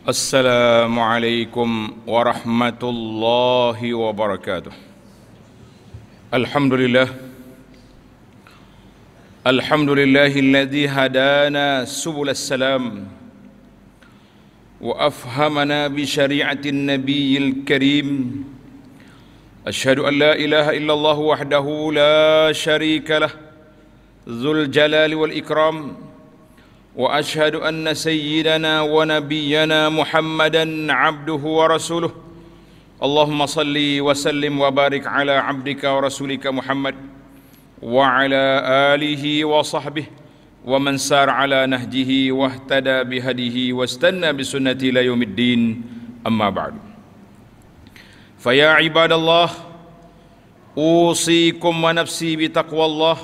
Assalamualaikum warahmatullahi wabarakatuh. Alhamdulillah. Alhamdulillahilladzi hadana subul salam wa afhamana bi syari'atin nabiyil karim. Ashhadu an la ilaha illallah wahdahu la syarikalah. Zul jalali wal ikram. واشهد ان سيدنا ونبينا محمدا عبده ورسوله اللهم صل وسلم وبارك على عبدك ورسولك محمد وعلى اله وصحبه ومن سار على نهجه واهتدى بهديه واستنى بسنته الى يوم الدين اما بعد فيا عباد الله اوصيكم ونفسي بتقوى الله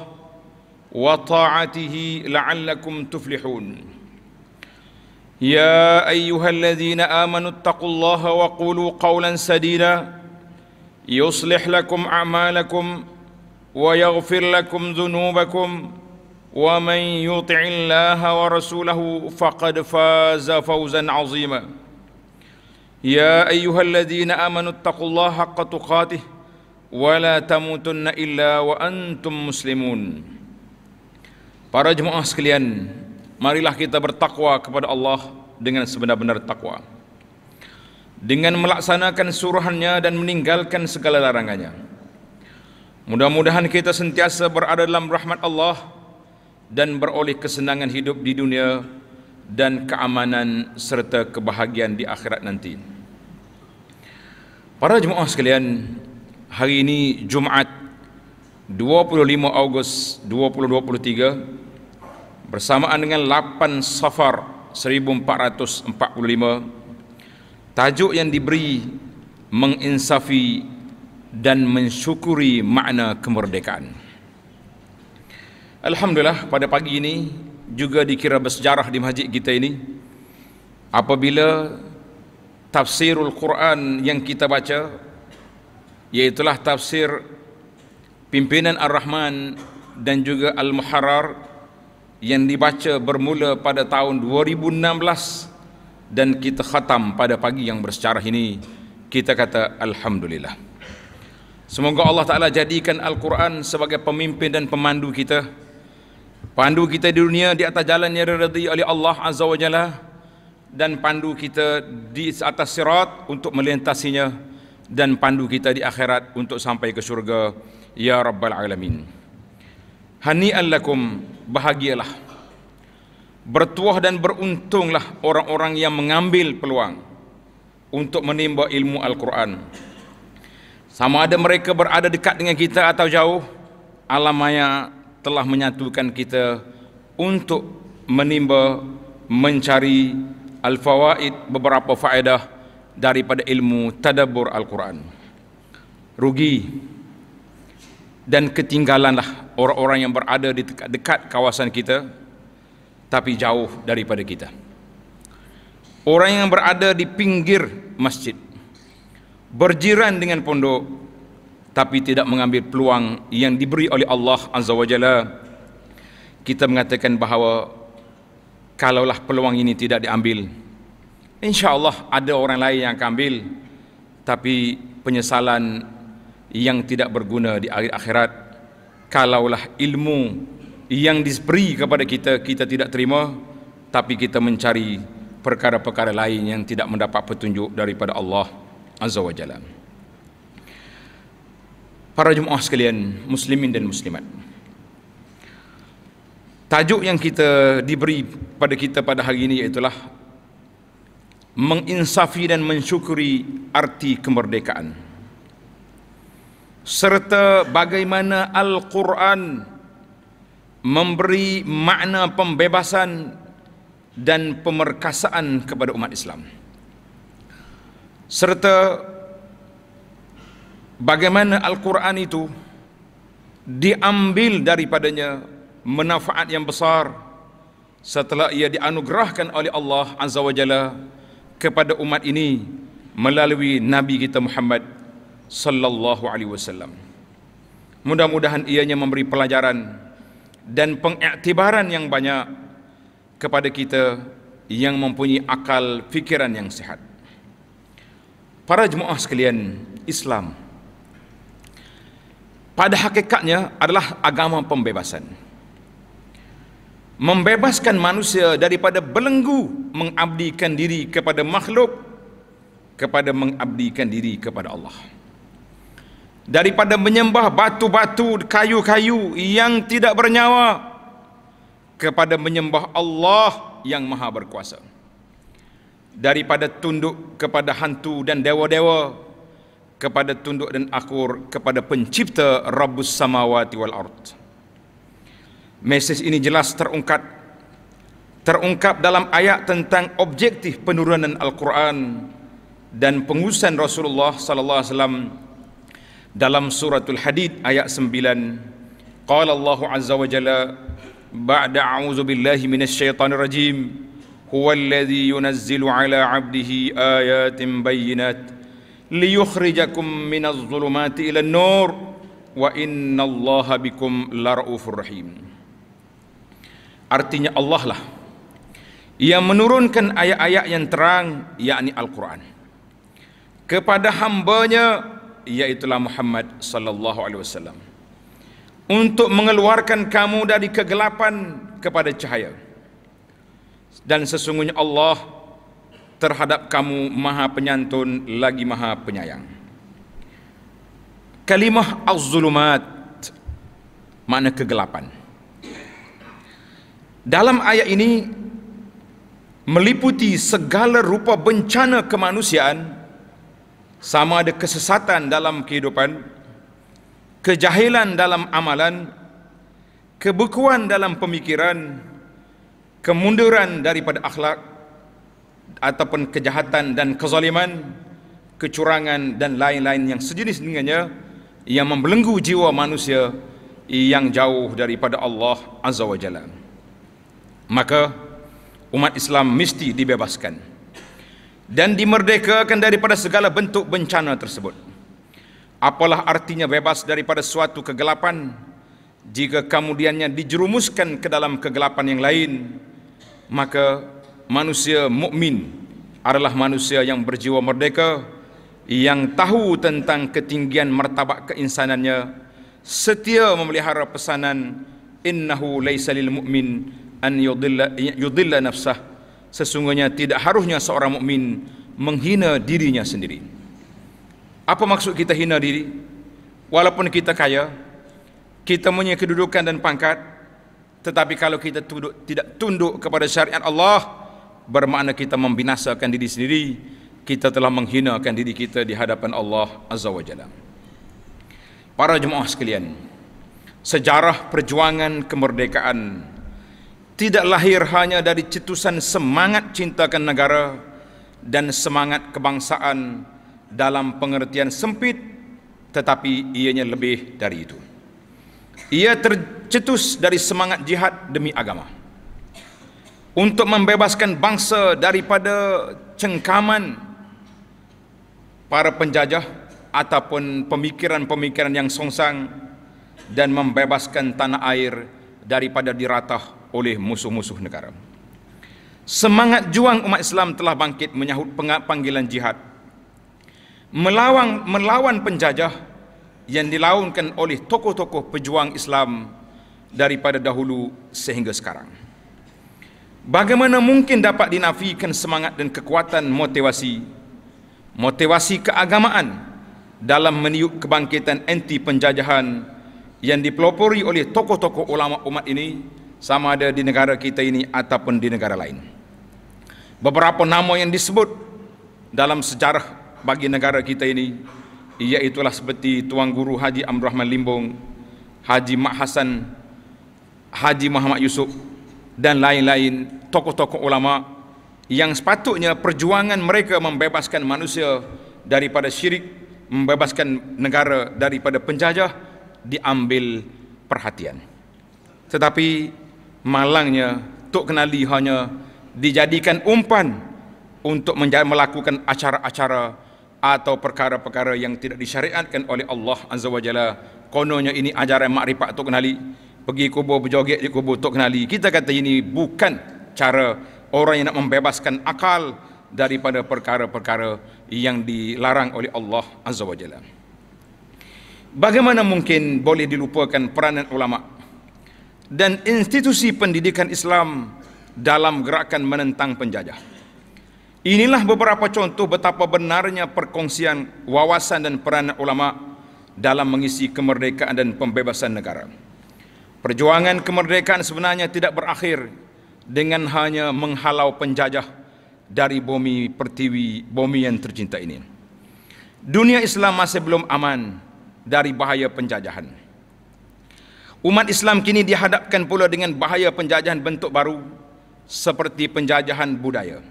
وطاعته لعلكم تفلحون. يا أيها الذين آمنوا اتقوا الله وقولوا قولا سديدا. يصلح لكم أعمالكم ويغفر لكم ذنوبكم. ومن يطع الله ورسوله فقد فاز فوزا عظيما. يا أيها الذين آمنوا اتقوا الله حق تقاته ولا تموتن إلا وأنتم مسلمون. Para jemaah sekalian, marilah kita bertakwa kepada Allah dengan sebenar-benar takwa. Dengan melaksanakan suruhannya dan meninggalkan segala larangannya. Mudah-mudahan kita sentiasa berada dalam rahmat Allah dan beroleh kesenangan hidup di dunia dan keamanan serta kebahagiaan di akhirat nanti. Para jemaah sekalian, hari ini Jumaat 25 Ogos 2023 bersamaan dengan 8 Safar 1445 tajuk yang diberi menginsafi dan mensyukuri makna kemerdekaan. Alhamdulillah pada pagi ini juga dikira bersejarah di masjid kita ini apabila tafsirul Quran yang kita baca iaitulah tafsir pimpinan Ar-Rahman dan juga Al-Muharrar yang dibaca bermula pada tahun 2016 dan kita khatam pada pagi yang bersejarah ini kita kata alhamdulillah. Semoga Allah taala jadikan al-Quran sebagai pemimpin dan pemandu kita pandu kita di dunia di atas jalan yang diridai oleh Allah azza wajalla dan pandu kita di atas sirat untuk melintasinya dan pandu kita di akhirat untuk sampai ke syurga. Ya rabbal alamin. Hani'an lakum bahagialah. Bertuah dan beruntunglah orang-orang yang mengambil peluang Untuk menimba ilmu Al-Quran. Sama ada mereka berada dekat dengan kita atau jauh Alam maya telah menyatukan kita Untuk menimba, mencari Al-Fawaid beberapa faedah Daripada ilmu tadabur Al-Quran. Rugi. Dan ketinggalanlah orang-orang yang berada di dekat, dekat kawasan kita tapi jauh daripada kita. Orang yang berada di pinggir masjid berjiran dengan pondok tapi tidak mengambil peluang yang diberi oleh Allah Azza wa Jalla kita mengatakan bahawa kalaulah peluang ini tidak diambil insya-Allah ada orang lain yang akan ambil. Tapi penyesalan yang tidak berguna di akhir akhirat kalaulah ilmu yang diberi kepada kita kita tidak terima tapi kita mencari perkara-perkara lain yang tidak mendapat petunjuk daripada Allah Azza wa Jalla. Para jemaah sekalian muslimin dan muslimat Tajuk yang kita diberi pada kita pada hari ini iaitulah menginsafi dan mensyukuri arti kemerdekaan. Serta bagaimana Al-Quran memberi makna pembebasan dan pemerkasaan kepada umat Islam. Serta bagaimana Al-Quran itu diambil daripadanya manfaat yang besar setelah ia dianugerahkan oleh Allah Azza wa Jalla kepada umat ini melalui Nabi kita Muhammad sallallahu alaihi wasallam. Mudah-mudahan ianya memberi pelajaran dan pengiktibaran yang banyak kepada kita yang mempunyai akal fikiran yang sehat. Para jemaah sekalian Islam pada hakikatnya adalah agama pembebasan. Membebaskan manusia daripada belenggu mengabdikan diri kepada makhluk kepada mengabdikan diri kepada Allah. Daripada menyembah batu-batu, kayu-kayu yang tidak bernyawa kepada menyembah Allah yang maha berkuasa daripada tunduk kepada hantu dan dewa-dewa kepada tunduk dan akur kepada pencipta Rabbus Samawati wal Ard. Mesej ini jelas terungkap terungkap dalam ayat tentang objektif penurunan Al-Quran dan pengusan Rasulullah sallallahu alaihi wasallam dalam suratul Hadid ayat 9. Qala Allah azza wa jalla ba'da a'udzu billahi minasyaitonir rajim huwa alladhi yunazzilu ala 'abdihi ayatin bayyinat liyukhrijakum minadh-dhulumati ilan-nur wa innallaha bikum laraufur rahim. Artinya Allah lah yang menurunkan ayat-ayat yang terang yakni Al-Quran kepada hambanya iaitulah Muhammad sallallahu alaihi wasallam untuk mengeluarkan kamu dari kegelapan kepada cahaya. Dan sesungguhnya Allah terhadap kamu maha penyantun lagi maha penyayang. Kalimah az-zulumat makna kegelapan. Dalam ayat ini meliputi segala rupa bencana kemanusiaan sama ada kesesatan dalam kehidupan kejahilan dalam amalan, kebekuan dalam pemikiran, kemunduran daripada akhlak ataupun kejahatan dan kezaliman, kecurangan dan lain-lain yang sejenis dengannya yang membelenggu jiwa manusia yang jauh daripada Allah Azza wa Jalla. Maka umat Islam mesti dibebaskan dan dimerdekakan daripada segala bentuk bencana tersebut. Apalah artinya bebas daripada suatu kegelapan jika kemudiannya dijerumuskan ke dalam kegelapan yang lain maka manusia mukmin adalah manusia yang berjiwa merdeka yang tahu tentang ketinggian martabat keinsanannya setia memelihara pesanan innahu laisa lil mu'min an yudilla yudilla nafsah sesungguhnya tidak harusnya seorang mukmin menghina dirinya sendiri apa maksud kita hina diri? Walaupun kita kaya, kita punya kedudukan dan pangkat, tetapi kalau kita tunduk, tidak tunduk kepada syariat Allah, bermakna kita membinasakan diri sendiri, kita telah menghinakan diri kita di hadapan Allah Azza wa Jalla. Para jemaah sekalian, sejarah perjuangan kemerdekaan tidak lahir hanya dari cetusan semangat cintakan negara dan semangat kebangsaan dalam pengertian sempit tetapi ianya lebih dari itu. Ia tercetus dari semangat jihad demi agama. Untuk membebaskan bangsa daripada cengkaman para penjajah ataupun pemikiran-pemikiran yang songsang dan membebaskan tanah air daripada diratah oleh musuh-musuh negara. Semangat juang umat Islam telah bangkit menyahut panggilan jihad melawan melawan penjajah yang dilaunkan oleh tokoh-tokoh pejuang Islam daripada dahulu sehingga sekarang. Bagaimana mungkin dapat dinafikan semangat dan kekuatan motivasi motivasi keagamaan dalam meniup kebangkitan anti penjajahan yang dipelopori oleh tokoh-tokoh ulama umat ini sama ada di negara kita ini ataupun di negara lain. Beberapa nama yang disebut dalam sejarah bagi negara kita ini iaitulah seperti Tuan Guru Haji Abdul Rahman Limbong, Haji Mak Hasan, Haji Muhammad Yusuf dan lain-lain tokoh-tokoh ulama yang sepatutnya perjuangan mereka membebaskan manusia daripada syirik, membebaskan negara daripada penjajah diambil perhatian. Tetapi malangnya Tok Kenali hanya dijadikan umpan untuk melakukan acara-acara atau perkara-perkara yang tidak disyariatkan oleh Allah Azza wa Jalla. Kononnya ini ajaran makrifat Tok Kenali. Pergi kubur berjoget di kubur Tok Kenali. Kita kata ini bukan cara orang yang nak membebaskan akal daripada perkara-perkara yang dilarang oleh Allah Azza wa Jalla. Bagaimana mungkin boleh dilupakan peranan ulama dan institusi pendidikan Islam dalam gerakan menentang penjajah? Inilah beberapa contoh betapa benarnya perkongsian wawasan dan peranan ulama dalam mengisi kemerdekaan dan pembebasan negara. Perjuangan kemerdekaan sebenarnya tidak berakhir dengan hanya menghalau penjajah dari bumi pertiwi bumi yang tercinta ini. Dunia Islam masih belum aman dari bahaya penjajahan. Umat Islam kini dihadapkan pula dengan bahaya penjajahan bentuk baru seperti penjajahan budaya.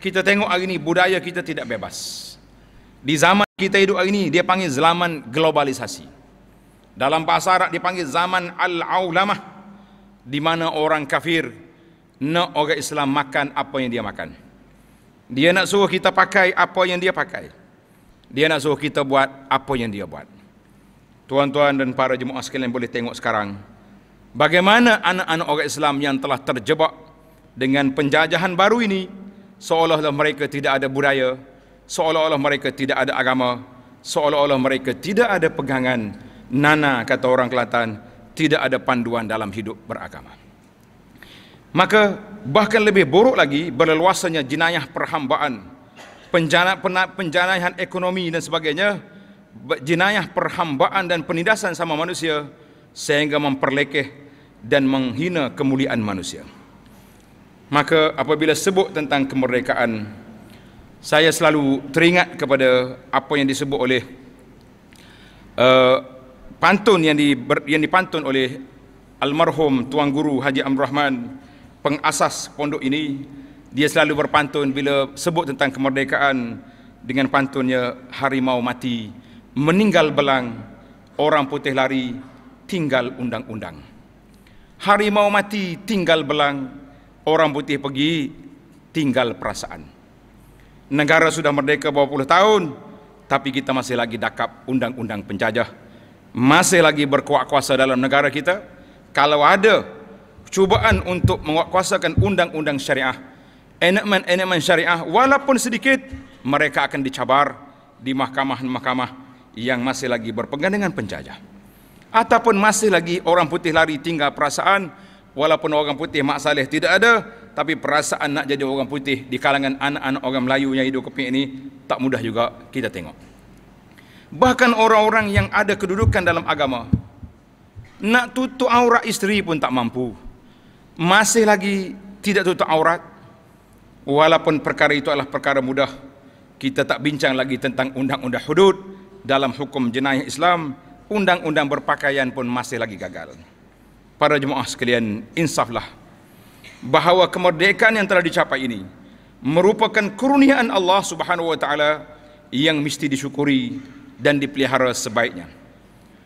Kita tengok hari ini budaya kita tidak bebas. Di zaman kita hidup hari ini dia panggil zaman globalisasi. Dalam bahasa Arab dipanggil zaman al-aulamah di mana orang kafir nak orang Islam makan apa yang dia makan. Dia nak suruh kita pakai apa yang dia pakai. Dia nak suruh kita buat apa yang dia buat. Tuan-tuan dan para jemaah sekalian boleh tengok sekarang bagaimana anak-anak orang Islam yang telah terjebak dengan penjajahan baru ini seolah-olah mereka tidak ada budaya, seolah-olah mereka tidak ada agama, seolah-olah mereka tidak ada pegangan nana kata orang Kelantan, tidak ada panduan dalam hidup beragama. Maka bahkan lebih buruk lagi berleluasanya jenayah perhambaan, penjana, penjanahan ekonomi dan sebagainya, jenayah perhambaan dan penindasan sama manusia sehingga memperlekeh dan menghina kemuliaan manusia. Maka apabila sebut tentang kemerdekaan, saya selalu teringat kepada apa yang disebut oleh uh, pantun yang, di, yang dipantun oleh almarhum Tuan Guru Haji Amr Rahman pengasas pondok ini dia selalu berpantun bila sebut tentang kemerdekaan dengan pantunnya harimau mati meninggal belang orang putih lari tinggal undang-undang. Harimau mati tinggal belang orang putih pergi tinggal perasaan. Negara sudah merdeka beberapa puluh tahun tapi kita masih lagi dakap undang-undang penjajah. Masih lagi berkuat kuasa dalam negara kita. Kalau ada cubaan untuk menguatkuasakan undang-undang syariah enakmen-enakmen syariah walaupun sedikit mereka akan dicabar di mahkamah-mahkamah yang masih lagi berpegang dengan penjajah. Ataupun masih lagi orang putih lari tinggal perasaan walaupun orang putih mak saleh tidak ada tapi perasaan nak jadi orang putih di kalangan anak-anak orang Melayu yang hidup keping ini tak mudah juga kita tengok. Bahkan orang-orang yang ada kedudukan dalam agama nak tutup aurat isteri pun tak mampu. Masih lagi tidak tutup aurat walaupun perkara itu adalah perkara mudah kita tak bincang lagi tentang undang-undang hudud dalam hukum jenayah Islam undang-undang berpakaian pun masih lagi gagal. Para jemaah sekalian insaflah bahawa kemerdekaan yang telah dicapai ini merupakan kurniaan Allah Subhanahu wa taala yang mesti disyukuri dan dipelihara sebaiknya.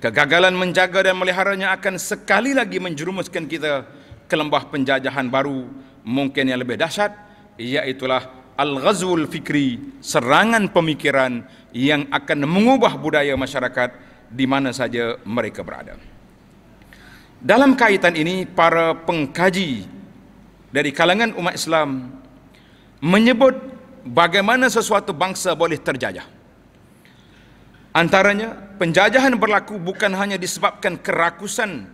Kegagalan menjaga dan meliharanya akan sekali lagi menjerumuskan kita ke lembah penjajahan baru mungkin yang lebih dahsyat iaitulah al-ghazwul fikri serangan pemikiran yang akan mengubah budaya masyarakat di mana saja mereka berada. Dalam kaitan ini para pengkaji dari kalangan umat Islam menyebut bagaimana sesuatu bangsa boleh terjajah. Antaranya penjajahan berlaku bukan hanya disebabkan kerakusan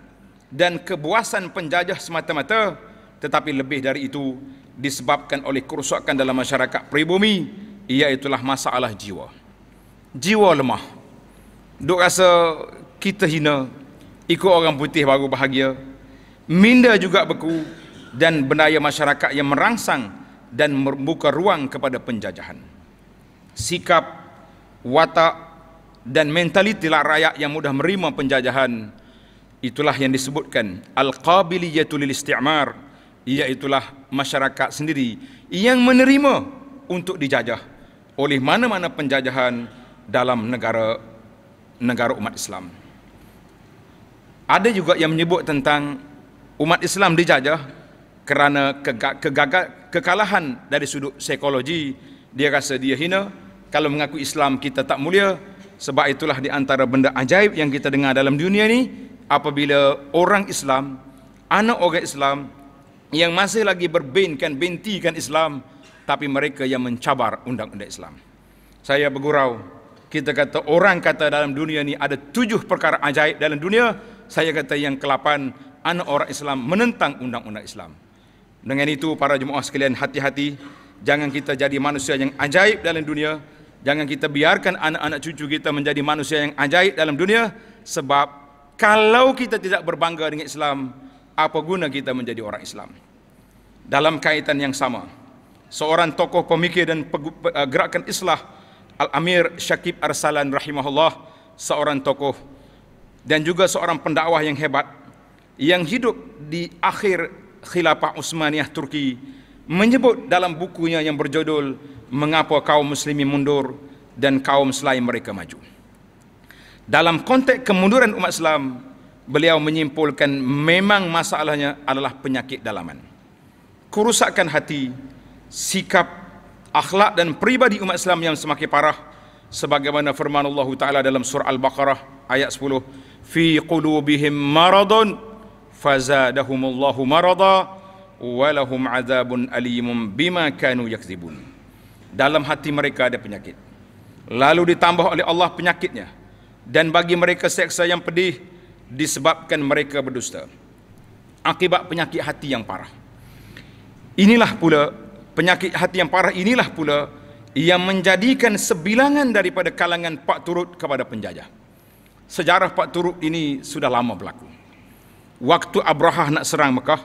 dan kebuasan penjajah semata-mata tetapi lebih dari itu disebabkan oleh kerusakan dalam masyarakat pribumi iaitulah masalah jiwa. Jiwa lemah. Duk rasa kita hina ikut orang putih baru bahagia minda juga beku dan bendaya masyarakat yang merangsang dan membuka ruang kepada penjajahan. Sikap watak dan mentaliti rakyat yang mudah menerima penjajahan itulah yang disebutkan al-qabiliyatu lil isti'mar iaitulah masyarakat sendiri yang menerima untuk dijajah oleh mana-mana penjajahan dalam negara negara umat Islam. Ada juga yang menyebut tentang umat Islam dijajah kerana kegagalan kekalahan dari sudut psikologi. Dia rasa dia hina. Kalau mengaku Islam kita tak mulia sebab itulah di antara benda ajaib yang kita dengar dalam dunia ini apabila orang Islam, anak orang Islam yang masih lagi berbinkan bintikan Islam tapi mereka yang mencabar undang-undang Islam. Saya bergurau kita kata orang kata dalam dunia ni ada tujuh perkara ajaib dalam dunia. Saya kata yang kelapan anak orang Islam menentang undang-undang Islam. Dengan itu para jemaah sekalian hati-hati. Jangan kita jadi manusia yang ajaib dalam dunia. Jangan kita biarkan anak-anak cucu kita menjadi manusia yang ajaib dalam dunia. Sebab kalau kita tidak berbangga dengan Islam apa guna kita menjadi orang Islam dalam kaitan yang sama seorang tokoh pemikir dan gerakan islah Al-Amir Syakib Arsalan rahimahullah seorang tokoh dan juga seorang pendakwah yang hebat yang hidup di akhir khilafah Utsmaniyah Turki menyebut dalam bukunya yang berjudul Mengapa kaum muslimin mundur dan kaum selain mereka maju. Dalam konteks kemunduran umat Islam, beliau menyimpulkan memang masalahnya adalah penyakit dalaman. Kerusakan hati, sikap akhlak dan pribadi umat Islam yang semakin parah sebagaimana firman Allah Taala dalam surah Al-Baqarah ayat 10 fi qulubihim maradun fazadahumullahu marada walahum adzabun alimun bima kanu yakzibun. Dalam hati mereka ada penyakit. Lalu ditambah oleh Allah penyakitnya. Dan bagi mereka seksa yang pedih disebabkan mereka berdusta akibat penyakit hati yang parah inilah pula penyakit hati yang parah inilah pula yang menjadikan sebilangan daripada kalangan Pak Turut kepada penjajah. Sejarah Pak Turut ini sudah lama berlaku. Waktu Abrahah nak serang Mekah,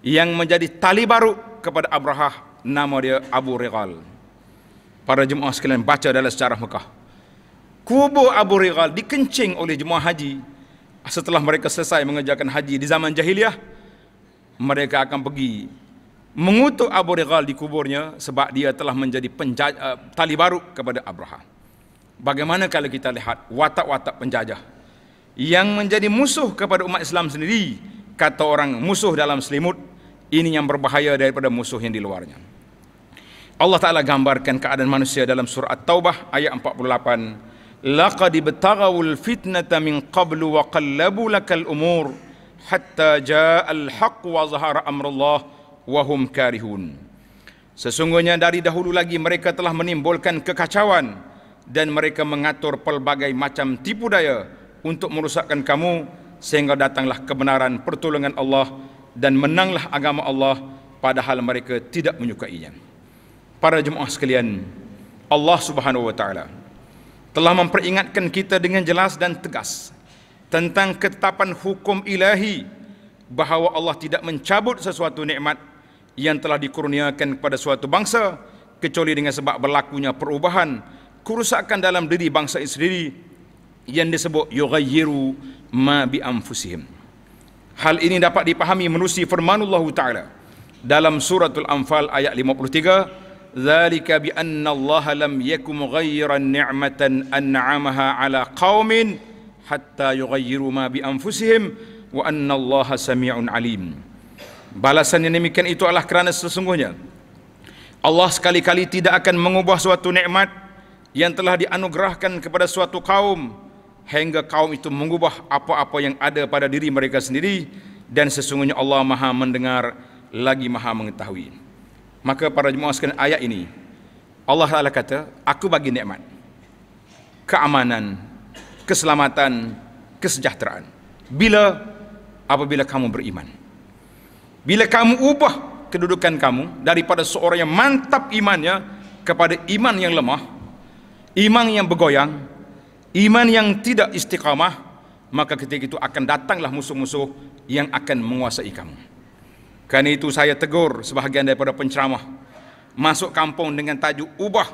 yang menjadi tali baru kepada Abrahah nama dia Abu Rigal. Para jemaah sekalian baca dalam sejarah Mekah. Kubur Abu Rigal dikencing oleh jemaah haji setelah mereka selesai mengerjakan haji di zaman jahiliah. Mereka akan pergi mengutuk Abu Rigal di kuburnya sebab dia telah menjadi penjajah, uh, tali baru kepada Abraha. Bagaimana kalau kita lihat watak-watak penjajah yang menjadi musuh kepada umat Islam sendiri, kata orang musuh dalam selimut, ini yang berbahaya daripada musuh yang di luarnya. Allah Ta'ala gambarkan keadaan manusia dalam surah At-Taubah ayat 48. Min qablu wa qallabu lakal umur hatta ja'al haqq wa zahara amrullah wahum karihun. Sesungguhnya dari dahulu lagi mereka telah menimbulkan kekacauan dan mereka mengatur pelbagai macam tipu daya untuk merusakkan kamu sehingga datanglah kebenaran pertolongan Allah dan menanglah agama Allah padahal mereka tidak menyukainya. Para jemaah sekalian, Allah Subhanahu wa taala telah memperingatkan kita dengan jelas dan tegas tentang ketetapan hukum ilahi bahawa Allah tidak mencabut sesuatu nikmat yang telah dikurniakan kepada suatu bangsa kecuali dengan sebab berlakunya perubahan kerusakan dalam diri bangsa itu sendiri yang disebut yughayyiru ma bi anfusihim. Hal ini dapat dipahami menerusi firmanullah taala dalam suratul anfal ayat 53 Allah lam yakum mughayyiran ni'matan an'amaha ala qaumin hatta yughayyiru ma bi anfusihim wa anna Allah sami'un alim Balasan yang demikian itu adalah kerana sesungguhnya Allah sekali-kali tidak akan mengubah suatu nikmat yang telah dianugerahkan kepada suatu kaum hingga kaum itu mengubah apa-apa yang ada pada diri mereka sendiri dan sesungguhnya Allah Maha mendengar lagi Maha mengetahui. Maka para jemaah sekalian ayat ini Allah Taala kata, aku bagi nikmat keamanan, keselamatan, kesejahteraan. Bila apabila kamu beriman. Bila kamu ubah kedudukan kamu daripada seorang yang mantap imannya kepada iman yang lemah, iman yang bergoyang, iman yang tidak istiqamah, maka ketika itu akan datanglah musuh-musuh yang akan menguasai kamu. Karena itu saya tegur sebahagian daripada penceramah. Masuk kampung dengan tajuk ubah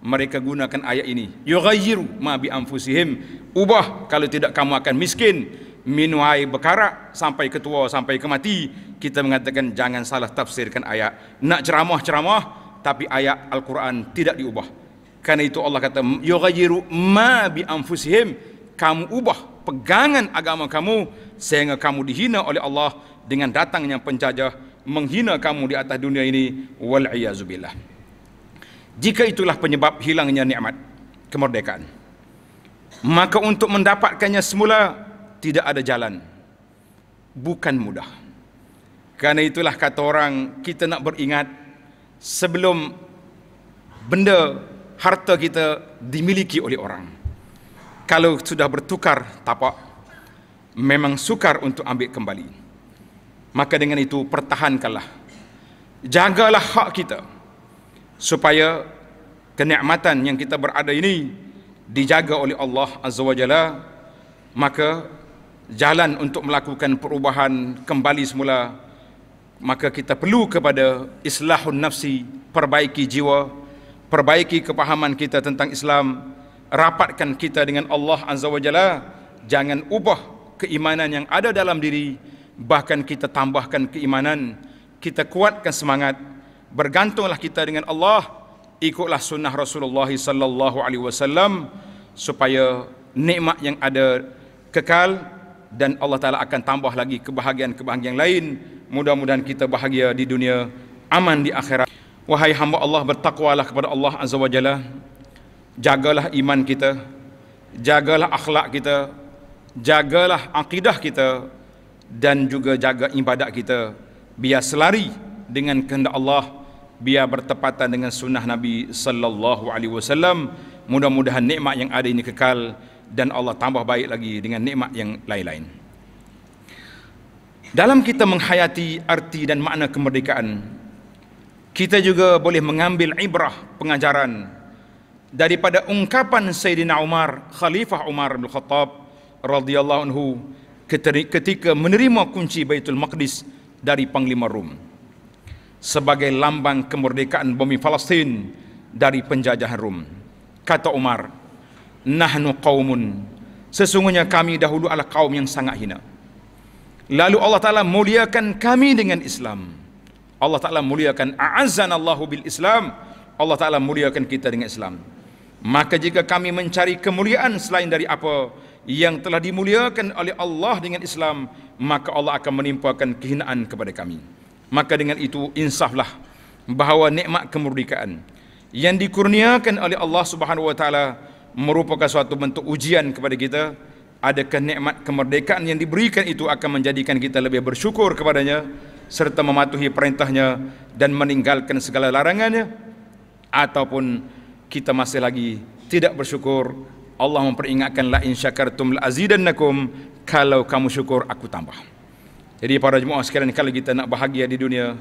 mereka gunakan ayat ini. Yughayyiru ma bi anfusihim. Ubah kalau tidak kamu akan miskin. Minum air berkarak sampai ketua sampai ke mati. Kita mengatakan jangan salah tafsirkan ayat. Nak ceramah-ceramah tapi ayat Al-Quran tidak diubah. Karena itu Allah kata yughayyiru ma bi anfusihim. Kamu ubah pegangan agama kamu sehingga kamu dihina oleh Allah dengan datangnya penjajah menghina kamu di atas dunia ini wal billah jika itulah penyebab hilangnya nikmat kemerdekaan maka untuk mendapatkannya semula tidak ada jalan bukan mudah Karena itulah kata orang kita nak beringat sebelum benda harta kita dimiliki oleh orang. Kalau sudah bertukar tapak memang sukar untuk ambil kembali. Maka dengan itu pertahankanlah. Jagalah hak kita supaya kenikmatan yang kita berada ini dijaga oleh Allah Azza wa Jalla maka jalan untuk melakukan perubahan kembali semula maka kita perlu kepada islahun nafsi perbaiki jiwa perbaiki kepahaman kita tentang Islam rapatkan kita dengan Allah Azza wa Jalla jangan ubah keimanan yang ada dalam diri bahkan kita tambahkan keimanan kita kuatkan semangat. Bergantunglah kita dengan Allah. Ikutlah sunnah Rasulullah sallallahu alaihi wasallam supaya nikmat yang ada kekal dan Allah taala akan tambah lagi kebahagiaan-kebahagiaan lain. Mudah-mudahan kita bahagia di dunia aman di akhirat. Wahai hamba Allah bertakwalah kepada Allah azza wajalla jagalah iman kita. Jagalah akhlak kita. Jagalah akidah kita dan juga jaga ibadat kita. Biar selari dengan kehendak Allah biar bertepatan dengan sunnah Nabi sallallahu alaihi wasallam. Mudah-mudahan nikmat yang ada ini kekal dan Allah tambah baik lagi dengan nikmat yang lain-lain. Dalam kita menghayati arti dan makna kemerdekaan kita juga boleh mengambil ibrah pengajaran daripada ungkapan Sayyidina Umar Khalifah Umar bin Khattab radhiyallahu anhu ketika menerima kunci Baitul Maqdis dari Panglima Rom sebagai lambang kemerdekaan bumi Palestin dari penjajahan Rom. Kata Umar, "Nahnu qaumun." Sesungguhnya kami dahulu adalah kaum yang sangat hina. Lalu Allah Taala muliakan kami dengan Islam. Allah Taala muliakan a'azzanallahu bil Islam. Allah Taala muliakan kita dengan Islam. Maka jika kami mencari kemuliaan selain dari apa yang telah dimuliakan oleh Allah dengan Islam, maka Allah akan menimpakan kehinaan kepada kami. Maka dengan itu insaflah bahawa nikmat kemerdekaan yang dikurniakan oleh Allah Subhanahu wa taala merupakan suatu bentuk ujian kepada kita. Adakah nikmat kemerdekaan yang diberikan itu akan menjadikan kita lebih bersyukur kepadanya serta mematuhi perintahnya dan meninggalkan segala larangannya? Ataupun kita masih lagi tidak bersyukur Allah memperingatkan la in syakartum la azidannakum kalau kamu syukur aku tambah jadi para jemaah sekalian kalau kita nak bahagia di dunia,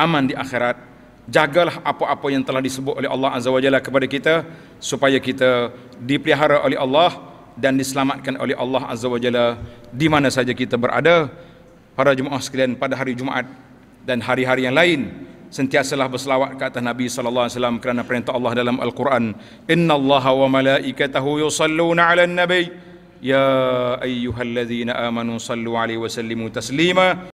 aman di akhirat, jagalah apa-apa yang telah disebut oleh Allah Azza wa Jalla kepada kita supaya kita dipelihara oleh Allah dan diselamatkan oleh Allah Azza wa Jalla di mana saja kita berada. Para jemaah sekalian pada hari Jumaat dan hari-hari yang lain sentiasalah berselawat ke atas Nabi sallallahu alaihi wasallam kerana perintah Allah dalam Al-Quran. Innallaha wa malaikatahu yusalluna 'alan nabi. Ya ayyuhallazina amanu sallu 'alaihi wa sallimu taslima.